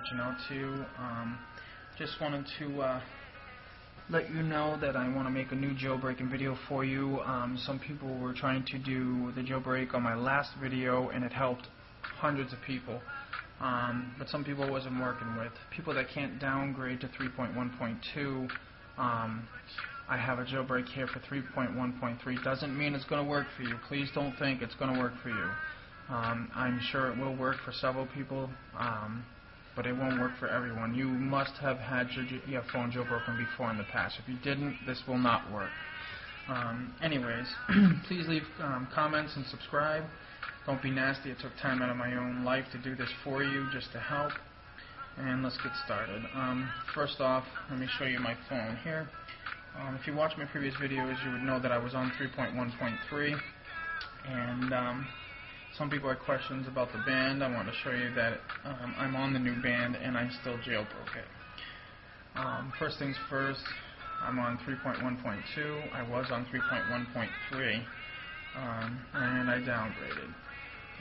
reaching out to. Um, just wanted to uh, let you know that I want to make a new jailbreaking video for you. Um, some people were trying to do the jailbreak on my last video, and it helped hundreds of people. Um, but some people wasn't working with. People that can't downgrade to 3.1.2, um, I have a jailbreak here for 3.1.3. Doesn't mean it's going to work for you. Please don't think it's going to work for you. Um, I'm sure it will work for several people, um, but it won't work for everyone. You must have had your, your phone jailbroken before in the past. If you didn't, this will not work. Um, anyways, please leave um, comments and subscribe. Don't be nasty. It took time out of my own life to do this for you, just to help. And let's get started. Um, first off, let me show you my phone here. Um, if you watched my previous videos, you would know that I was on 3.1.3, and um, some people had questions about the band. I want to show you that um, I'm on the new band and I'm still jailbroke it. Um, first things first, I'm on 3.1.2. I was on 3.1.3, um, and I downgraded.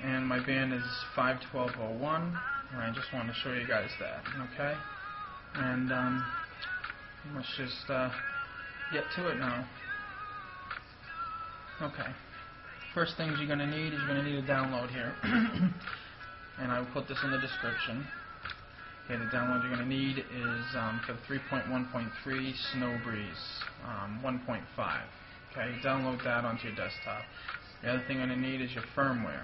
And my band is 51201, and I just want to show you guys that, okay? And um, let's just uh, get to it now. Okay. First things you're going to need is you're going to need a download here. and I will put this in the description. Okay, the download you're going to need is um, for the 3.1.3 Snowbreeze um, 1.5. Okay, download that onto your desktop. The other thing you're going to need is your firmware.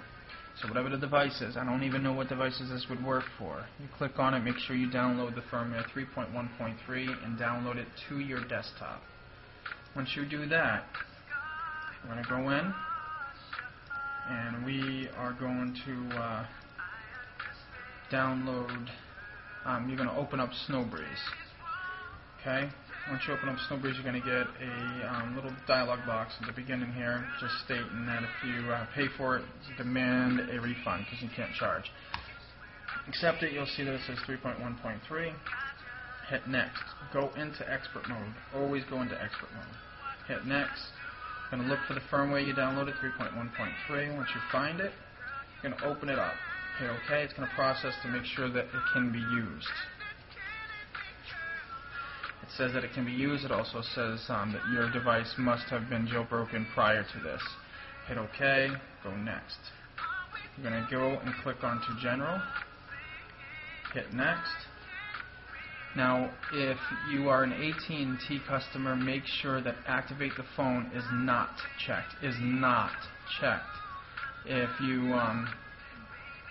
So whatever the device is, I don't even know what devices this would work for. You click on it, make sure you download the firmware 3.1.3 and download it to your desktop. Once you do that, we're going to go in and we are going to uh, download, um, you're going to open up Snowbreeze. Okay? Once you open up Snowbreeze, you're going to get a um, little dialog box at the beginning here, just stating that if you uh, pay for it, demand a refund because you can't charge. Accept it, you'll see that it says 3.1.3. Hit next. Go into expert mode. Always go into expert mode. Hit next going to look for the firmware you downloaded, 3.1.3. Once you find it, you're going to open it up. Hit OK. It's going to process to make sure that it can be used. It says that it can be used. It also says um, that your device must have been jailbroken prior to this. Hit OK. Go next. You're going to go and click onto General. Hit Next. Now, if you are an AT&T customer, make sure that activate the phone is not checked. Is not checked. If you um,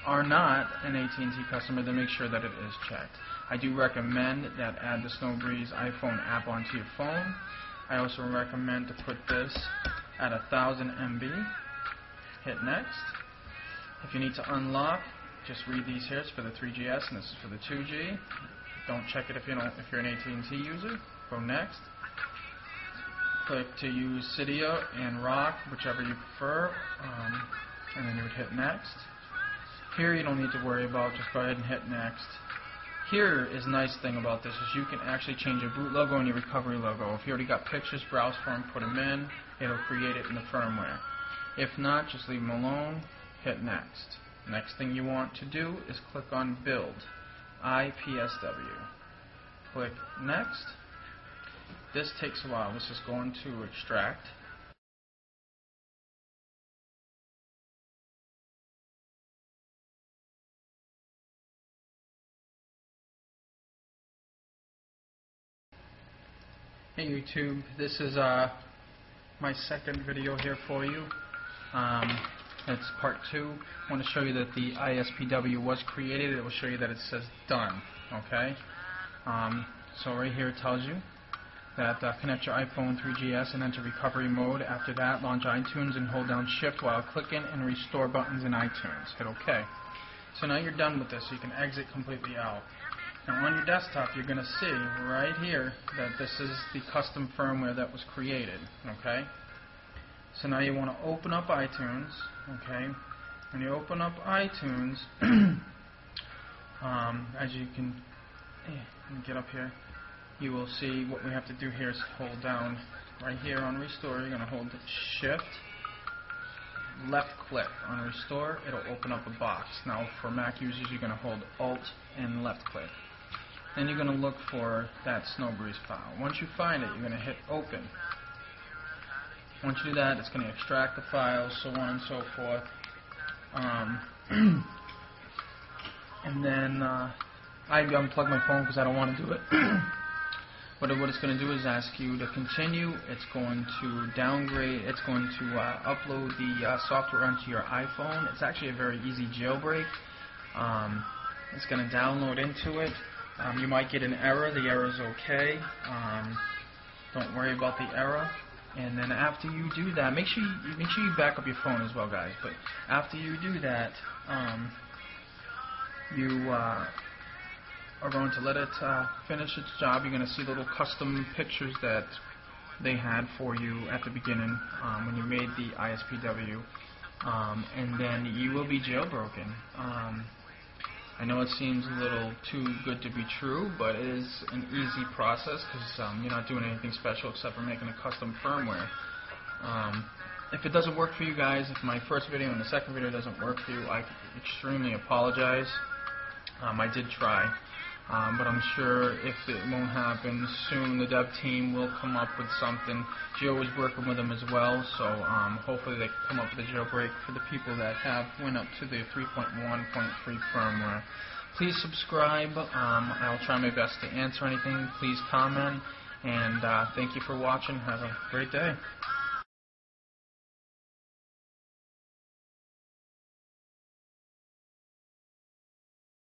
are not an AT&T customer, then make sure that it is checked. I do recommend that add the Snowbreeze iPhone app onto your phone. I also recommend to put this at 1000 MB. Hit next. If you need to unlock, just read these here. It's for the 3GS and this is for the 2G. Don't check it if you don't if you're an AT&T user. Go next. Click to use Cydia and Rock, whichever you prefer, um, and then you would hit next. Here you don't need to worry about. Just go ahead and hit next. Here is a nice thing about this is you can actually change your boot logo and your recovery logo. If you already got pictures, browse for them, put them in. It'll create it in the firmware. If not, just leave them alone. Hit next. Next thing you want to do is click on Build. IPSW. Click Next. This takes a while. This is going to extract. Hey YouTube, this is uh, my second video here for you. Um, it's part two. I want to show you that the ISPW was created. It will show you that it says done. Okay. Um, so right here it tells you that uh, connect your iPhone 3GS and enter recovery mode. After that, launch iTunes and hold down Shift while clicking and restore buttons in iTunes. Hit OK. So now you're done with this. You can exit completely out. Now on your desktop, you're going to see right here that this is the custom firmware that was created. Okay. So now you want to open up iTunes, okay? When you open up iTunes, um, as you can eh, get up here, you will see what we have to do here is hold down right here on Restore. You're going to hold Shift, left click on restore, it'll open up a box. Now for Mac users, you're going to hold Alt and left click. Then you're going to look for that Snowbreeze file. Once you find it, you're going to hit open. Once you do that, it's going to extract the files, so on and so forth. Um, and then uh, I unplug my phone because I don't want to do it. but what it's going to do is ask you to continue. It's going to downgrade. It's going to uh, upload the uh, software onto your iPhone. It's actually a very easy jailbreak. Um, it's going to download into it. Um, you might get an error. The error is okay. Um, don't worry about the error. And then after you do that, make sure you make sure you back up your phone as well, guys. But after you do that, um, you uh, are going to let it uh, finish its job. You're going to see little custom pictures that they had for you at the beginning um, when you made the ISPW, um, and then you will be jailbroken. I know it seems a little too good to be true, but it is an easy process because um, you're not doing anything special except for making a custom firmware. Um, if it doesn't work for you guys, if my first video and the second video doesn't work for you, I extremely apologize. Um, I did try. Um, but I'm sure if it won't happen soon, the dev team will come up with something. Joe is working with them as well, so um, hopefully they can come up with a jailbreak for the people that have went up to the 3.1.3 firmware. Please subscribe. Um, I'll try my best to answer anything. Please comment, and uh, thank you for watching. Have a great day.